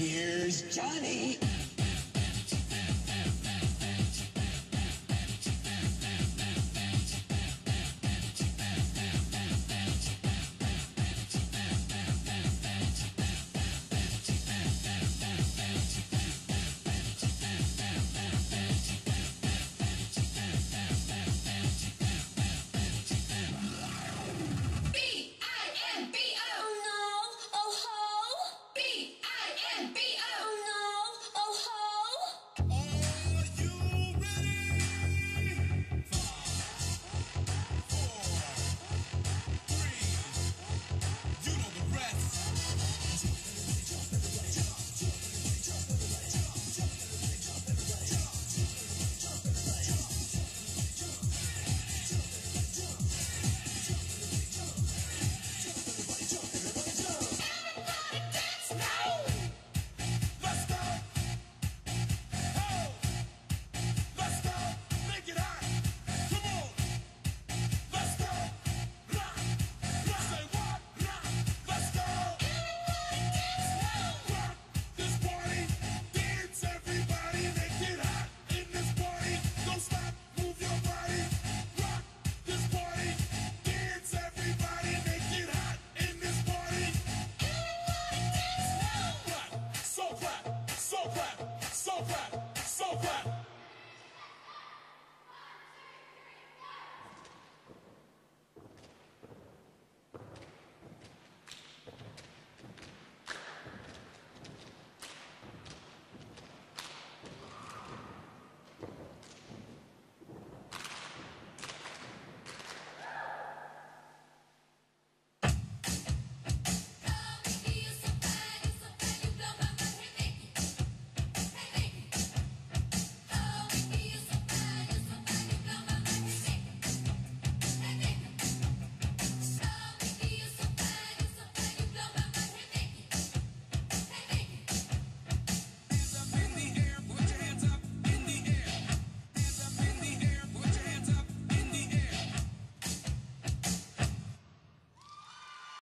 Here's Johnny. fat, so flat.